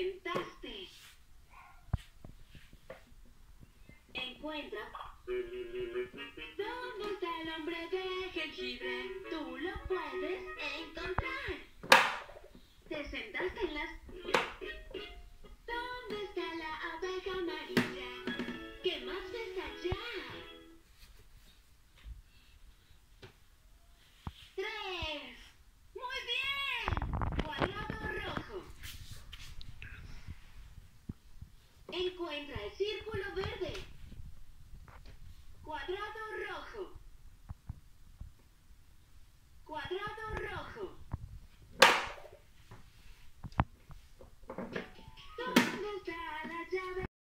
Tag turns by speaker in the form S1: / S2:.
S1: inventaste. Encuentra. ¿Dónde está el hombre de jengibre? Encuentra el círculo verde.